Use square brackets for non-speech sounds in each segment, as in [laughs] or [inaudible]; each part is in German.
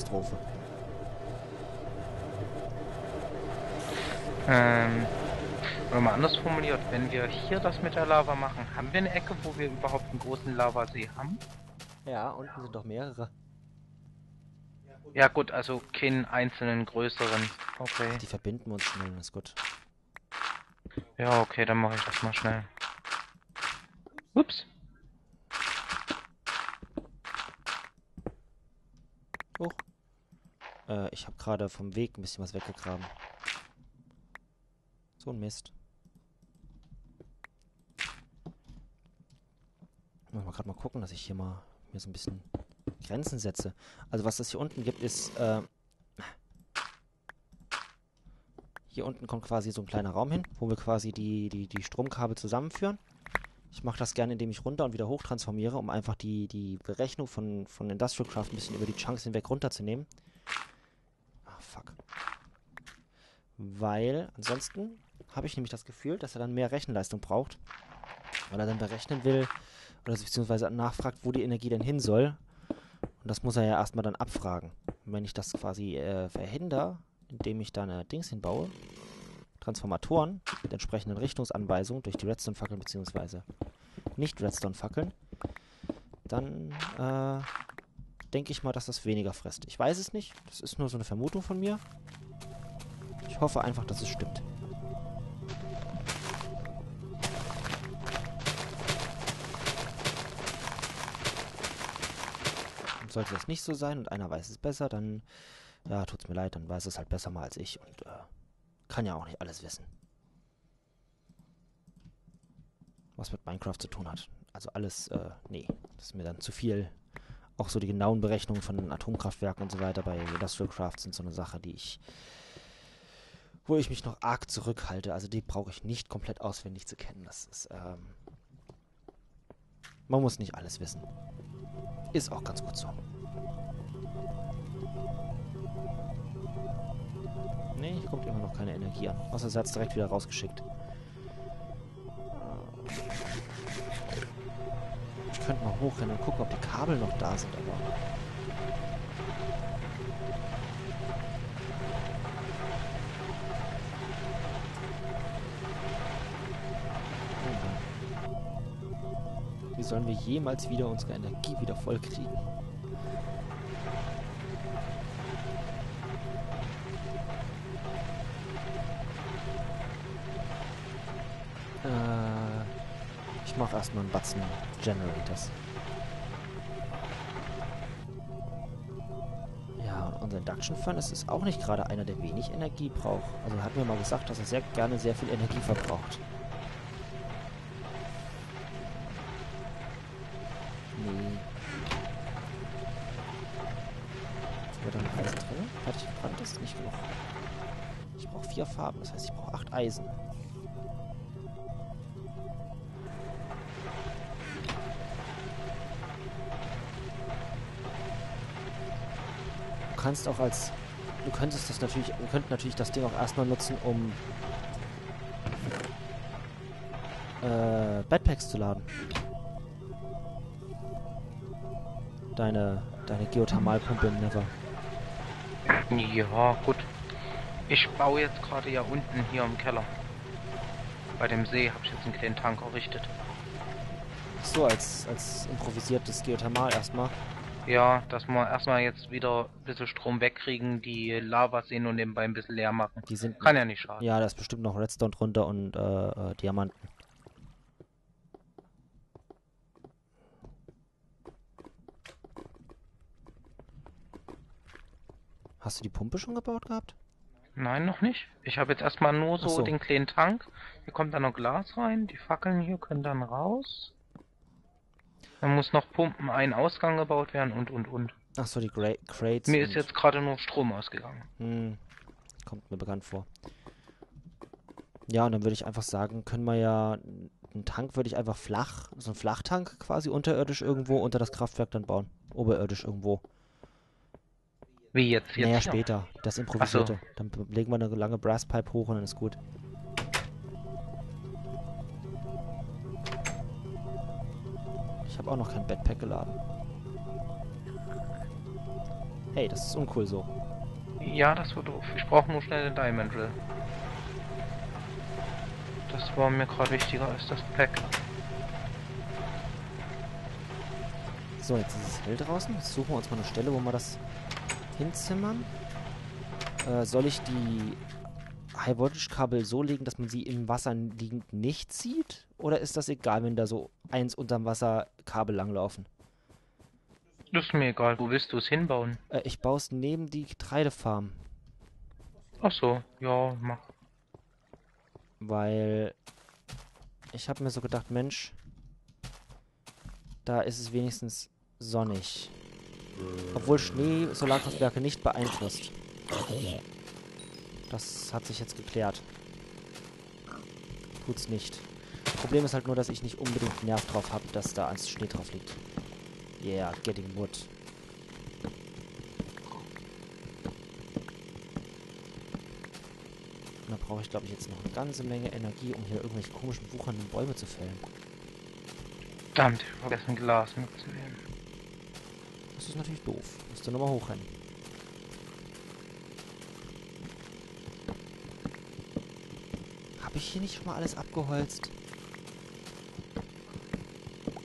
Katastrophe. Ähm, oder mal anders formuliert, wenn wir hier das mit der Lava machen, haben wir eine Ecke, wo wir überhaupt einen großen Lavasee haben? Ja, unten sind doch mehrere. Ja gut, also keinen einzelnen größeren. Okay. Die verbinden wir uns schnell, ist gut. Ja, okay, dann mache ich das mal schnell. Ups. Hoch. Äh, ich habe gerade vom Weg ein bisschen was weggegraben. So ein Mist. Muss mal gerade mal gucken, dass ich hier mal mir so ein bisschen Grenzen setze. Also was es hier unten gibt, ist... Äh, hier unten kommt quasi so ein kleiner Raum hin, wo wir quasi die, die, die Stromkabel zusammenführen. Ich mache das gerne, indem ich runter und wieder hoch transformiere, um einfach die, die Berechnung von, von Industrial Craft ein bisschen über die Chunks hinweg runterzunehmen. Fuck. Weil ansonsten habe ich nämlich das Gefühl, dass er dann mehr Rechenleistung braucht. Weil er dann berechnen will, oder beziehungsweise nachfragt, wo die Energie denn hin soll. Und das muss er ja erstmal dann abfragen. Und wenn ich das quasi äh, verhindere, indem ich da eine Dings hinbaue, Transformatoren mit entsprechenden Richtungsanweisungen durch die Redstone-Fackeln beziehungsweise nicht Redstone-Fackeln, dann äh, denke ich mal, dass das weniger frisst. Ich weiß es nicht, das ist nur so eine Vermutung von mir. Ich hoffe einfach, dass es stimmt. Und sollte das nicht so sein und einer weiß es besser, dann ja, tut's mir leid, dann weiß es halt besser mal als ich und äh, kann ja auch nicht alles wissen. Was mit Minecraft zu tun hat. Also alles, äh, nee, das ist mir dann zu viel. Auch so die genauen Berechnungen von Atomkraftwerken und so weiter bei Industrial Craft sind so eine Sache, die ich, wo ich mich noch arg zurückhalte. Also die brauche ich nicht komplett auswendig zu kennen. Das ist, ähm, man muss nicht alles wissen. Ist auch ganz gut so. Nee, hier kommt immer noch keine Energie an. Außer sie hat es direkt wieder rausgeschickt. Ich könnte mal hochrennen und gucken, ob die Kabel noch da sind, aber... Wie sollen wir jemals wieder unsere Energie wieder voll? Mache erstmal einen Batzen Generators. Ja, unser Induction Furnace ist auch nicht gerade einer, der wenig Energie braucht. Also er hat mir mal gesagt, dass er sehr gerne sehr viel Energie verbraucht. Nee. Da noch Eisen drin? Fertig gebrannt ist nicht genug. Ich brauche vier Farben, das heißt, ich brauche acht Eisen. Kannst auch als... Du könntest das natürlich... Wir könnten natürlich das Ding auch erstmal nutzen, um... Äh, Backpacks zu laden. Deine... Deine Geothermalpumpe im Nether. Ja, gut. Ich baue jetzt gerade ja unten hier im Keller. Bei dem See habe ich jetzt einen kleinen Tank errichtet. So, als, als improvisiertes Geothermal erstmal. Ja, dass wir erstmal jetzt wieder ein bisschen Strom wegkriegen, die Lava sehen und nebenbei ein bisschen leer machen. Die sind... Kann ja nicht schaden. Ja, da ist bestimmt noch Redstone drunter und äh, äh, Diamanten. Hast du die Pumpe schon gebaut gehabt? Nein, noch nicht. Ich habe jetzt erstmal nur so, so. den kleinen Tank. Hier kommt dann noch Glas rein. Die Fackeln hier können dann raus. Dann muss noch Pumpen ein Ausgang gebaut werden und und und. Achso, die Gra Crates. Mir ist jetzt gerade nur Strom ausgegangen. Hm, kommt mir bekannt vor. Ja, und dann würde ich einfach sagen, können wir ja einen Tank würde ich einfach flach, so einen Flachtank quasi unterirdisch irgendwo unter das Kraftwerk dann bauen. Oberirdisch irgendwo. Wie jetzt? jetzt naja, später. Das improvisierte. Dann b- legen wir eine lange Brasspipe hoch und dann ist gut. Habe auch noch kein Backpack geladen. Hey, das ist uncool so. Ja, das war doof. Ich brauche nur schnell den Diamond Drill. Das war mir gerade wichtiger als das Pack. So, jetzt ist es hell draußen. Jetzt suchen wir uns mal eine Stelle, wo wir das hinzimmern. Äh, soll ich die High-Voltage-Kabel so legen, dass man sie im Wasser liegend nicht sieht? Oder ist das egal, wenn da so eins unterm Wasser Kabel langlaufen? Das ist mir egal. Wo willst du es hinbauen? Äh, ich baue es neben die Getreidefarm. Ach so, ja, mach. Weil ich habe mir so gedacht, Mensch, da ist es wenigstens sonnig. Obwohl Schnee Solarkraftwerke nicht beeinflusst. Das hat sich jetzt geklärt. Tut's nicht. Problem ist halt nur, dass ich nicht unbedingt Nerv drauf habe, dass da als Schnee drauf liegt. Yeah, getting wood. Und da brauche ich, glaube ich, jetzt noch eine ganze Menge Energie, um hier irgendwelche komischen, wuchernden Bäume zu fällen. Verdammt, ich vergessen Glas mitzunehmen. Das ist natürlich doof. Musst du nochmal hochrennen. Habe ich hier nicht schon mal alles abgeholzt?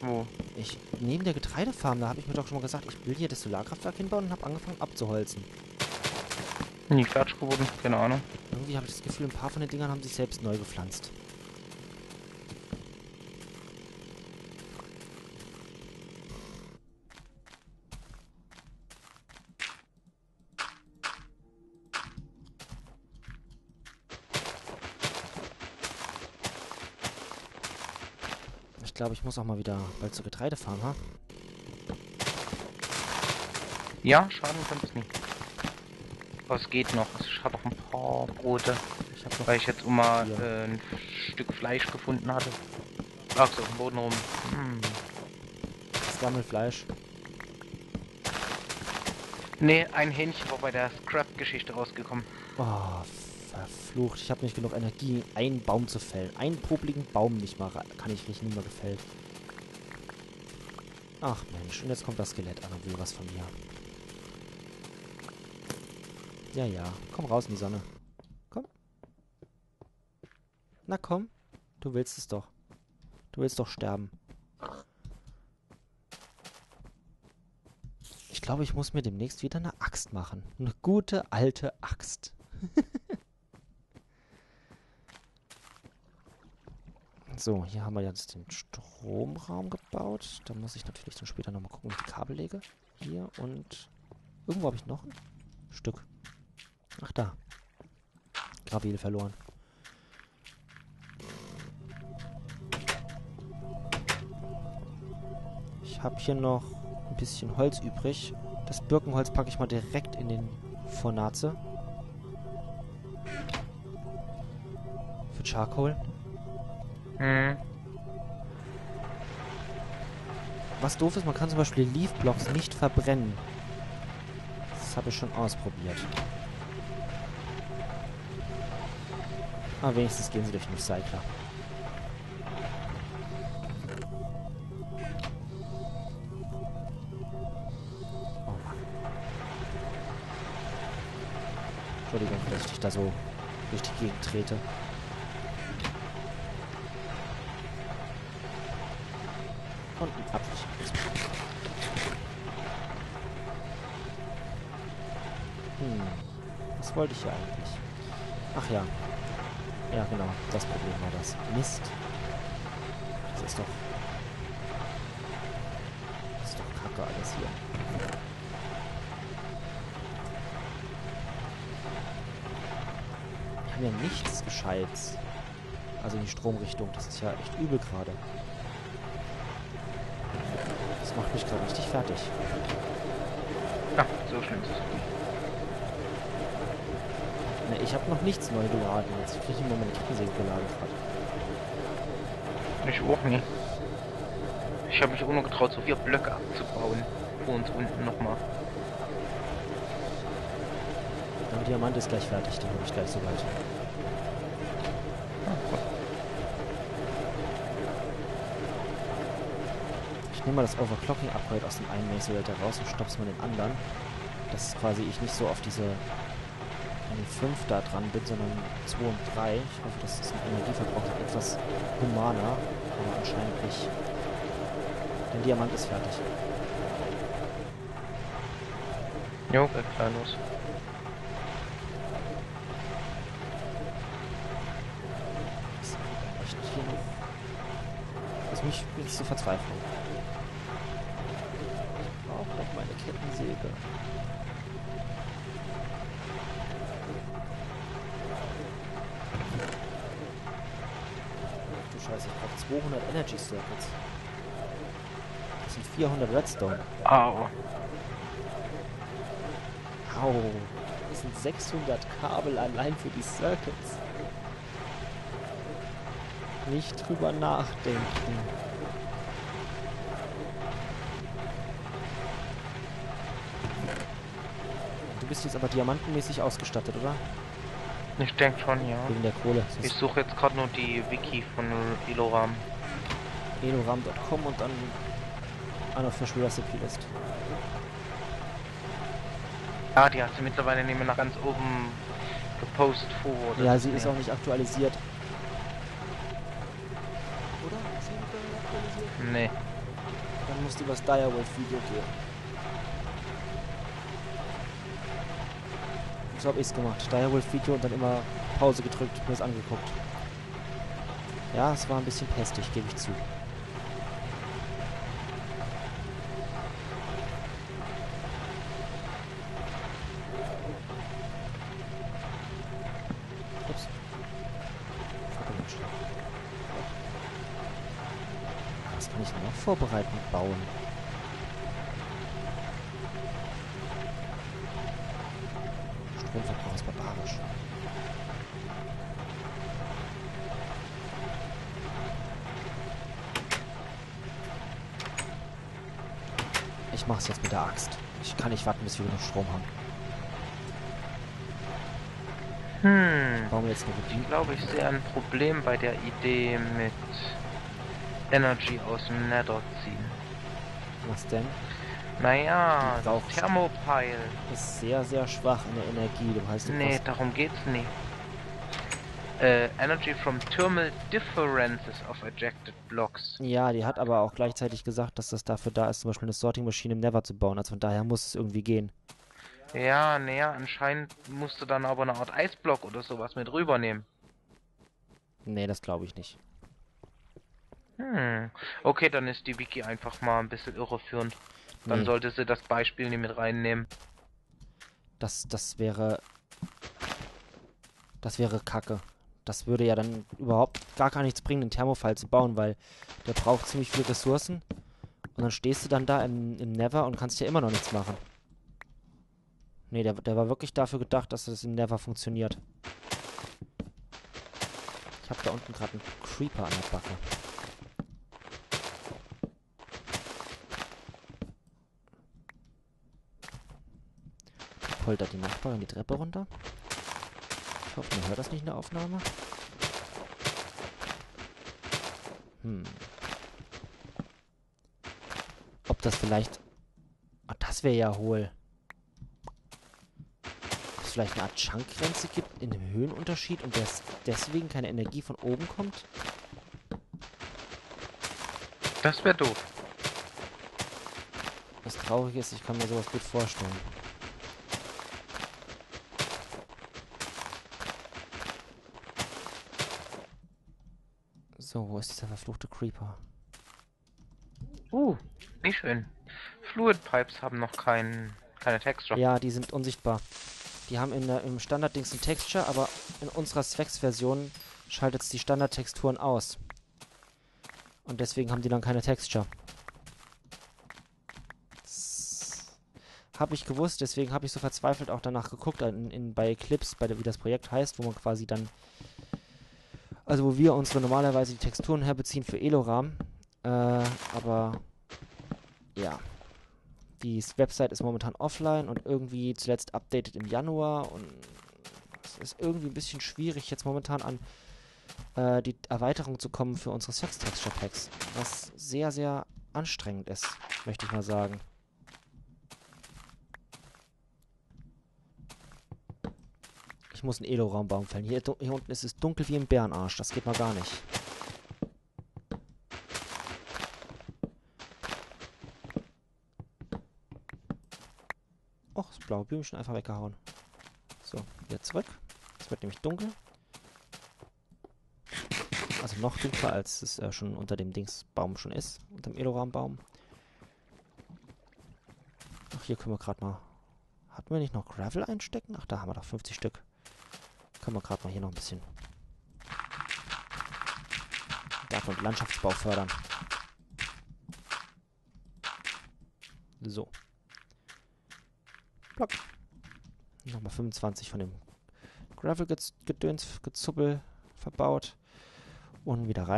Wo? Ich, neben der Getreidefarm, da habe ich mir doch schon mal gesagt, ich will hier das Solarkraftwerk hinbauen und habe angefangen abzuholzen. Nie fertig geworden, keine Ahnung. Irgendwie habe ich das Gefühl, ein paar von den Dingern haben sich selbst neu gepflanzt. Ich glaube, ich muss auch mal wieder bald zur Getreidefarm, ha? Ja, schaden könnte es nicht. Aber es geht noch. Ich habe noch ein paar Brote, Ich habe noch... weil ich jetzt immer äh, ein Stück Fleisch gefunden hatte. Ach so, auf dem Boden rum. Hm. Das Gammelfleisch. Nee, ein Hähnchen war bei der Scrap-Geschichte rausgekommen. Oh, verflucht. Ich habe nicht genug Energie, einen Baum zu fällen. Einen popligen Baum nicht mal kann ich nicht mehr gefällt. Ach Mensch, und jetzt kommt das Skelett an und will was von mir. Ja, ja. Komm raus in die Sonne. Komm. Na komm. Du willst es doch. Du willst doch sterben. Ich glaube, ich muss mir demnächst wieder eine Axt machen. Eine gute alte Axt. [laughs] so, hier haben wir jetzt den Stromraum gebaut. Da muss ich natürlich dann später nochmal gucken, wo ich die Kabel lege. Hier und... Irgendwo habe ich noch ein Stück. Ach, da. Gravel verloren. Ich habe hier noch ein bisschen Holz übrig. Das Birkenholz packe ich mal direkt in den Fornaze. Für Charcoal. Hm. Was doof ist, man kann zum Beispiel Leaf Blocks nicht verbrennen. Das habe ich schon ausprobiert. Aber wenigstens gehen sie durch den Recycler. Oh. Entschuldigung, dass ich da so durch die Gegend trete. Wollte ich hier eigentlich? Ach ja. Ja, genau. Das Problem war das. Mist. Das ist doch... Das ist doch kacke alles hier. Wir haben ja nichts Gescheites. Also in die Stromrichtung. Das ist ja echt übel gerade. Das macht mich gerade richtig fertig. Ah, so schlimm ist es nicht. Ne, ich habe noch nichts neu geladen. Jetzt kriege ich immer meine Kettensäge geladen gerade. Ich auch nicht. Ich habe mich auch nur getraut, so vier Blöcke abzubauen. Vor uns unten nochmal. Aber Diamant ist gleich fertig, den habe ich gleich soweit. Ah. Ich nehme mal das Overclocking Upgrade aus dem einen Welter raus und stopp's mal den anderen. dass quasi ich nicht so auf diese an die 5 da dran bin, sondern 2 und 3. Ich hoffe, dass das Energieverbrauch etwas humaner, aber anscheinend nicht. Der Diamant ist fertig. Jo, klar los. Noch. Das mich wirklich zur Verzweiflung. Ich brauche doch meine Kettensäge. Scheiße, ich brauche 200 Energy Circuits. Das sind 400 Redstone. Au. Au. Das sind 600 Kabel allein für die Circuits. Nicht drüber nachdenken. Du bist jetzt aber diamantenmäßig ausgestattet, oder? Ich denke schon, ja. Wegen der Kohle. Ich suche jetzt gerade nur die Wiki von Iloram. enoram.com und dann Unofficial Recipe List. Ah, die hat sie mittlerweile nehmen nach ganz oben gepostet vor. Ja, sie ist auch nicht aktualisiert. Oder? Ist sie aktualisiert? Nee. Dann musst du übers Direwolf Video gehen. So habe ich's gemacht. Direwolf Video und dann immer Pause gedrückt, mir das angeguckt. Ja, es war ein bisschen pestig, gebe ich zu. Ups. Was kann ich noch vorbereiten bauen? Barbarisch. Ich mach's jetzt mit der Axt. Ich kann nicht warten, bis wir genug Strom haben. Hm. Wir jetzt eine Ich glaube, ich sehe ein Problem bei der Idee mit Energy aus dem Nether ziehen. Was denn? Naja. Thermopile. Ist sehr, sehr schwach in der Energie. Du heißt, du Nee, darum geht's nicht. Äh, Energy from thermal differences of ejected blocks. Ja, die hat aber auch gleichzeitig gesagt, dass das dafür da ist, zum Beispiel eine Sorting-Maschine im Never zu bauen. Also von daher muss es irgendwie gehen. Ja, naja, anscheinend musst du dann aber eine Art Eisblock oder sowas mit rübernehmen. Nee, das glaube ich nicht. Hm. Okay, dann ist die Wiki einfach mal ein bisschen irreführend. Dann Nee. sollte sie das Beispiel nicht mit reinnehmen. Das, das wäre. Das wäre Kacke. Das würde ja dann überhaupt gar gar nichts bringen, den Thermofall zu bauen, weil der braucht ziemlich viele Ressourcen. Und dann stehst du dann da im, im Never und kannst ja immer noch nichts machen. Nee, der, der war wirklich dafür gedacht, dass das im Never funktioniert. Ich habe da unten gerade einen Creeper an der Backe. Poltert die Nachbarin die Treppe runter. Ich hoffe, man hört das nicht in der Aufnahme. Hm. Ob das vielleicht... Ah, das wäre ja hohl. Ob es vielleicht eine Art Chunkgrenze gibt in dem Höhenunterschied und des deswegen keine Energie von oben kommt? Das wäre doof. Das Traurige ist, ich kann mir sowas gut vorstellen. So, wo ist dieser verfluchte Creeper? Uh, nicht schön. Fluid Pipes haben noch kein, keine Texture. Ja, die sind unsichtbar. Die haben in der, im Standard-Dings ein Texture, aber in unserer Specs-Version schaltet es die Standard-Texturen aus. Und deswegen haben die dann keine Texture. Habe ich gewusst, deswegen habe ich so verzweifelt auch danach geguckt, in, in, bei Eclipse, bei der, wie das Projekt heißt, wo man quasi dann, also wo wir unsere normalerweise die Texturen herbeziehen für Eloram. Äh, aber ja, die Website ist momentan offline und irgendwie zuletzt updated im Januar und es ist irgendwie ein bisschen schwierig jetzt momentan an äh, die Erweiterung zu kommen für unsere Sex Texture Packs, was sehr, sehr anstrengend ist, möchte ich mal sagen. Muss einen Eloraumbaum fällen. Hier, hier unten ist es dunkel wie im Bärenarsch. Das geht mal gar nicht. Och, das blaue Blümchen einfach weggehauen. So, wieder zurück. Es wird nämlich dunkel. Also noch dunkler, als es äh, schon unter dem Dingsbaum schon ist. Unter dem Eloraumbaum. Ach, hier können wir gerade mal... Hatten wir nicht noch Gravel einstecken? Ach, da haben wir doch 50 Stück. Können wir gerade mal hier noch ein bisschen... Garten- und Landschaftsbau fördern. So. Block. Nochmal 25 von dem Gravel-Gedöns, Gezuppel verbaut. Und wieder rein.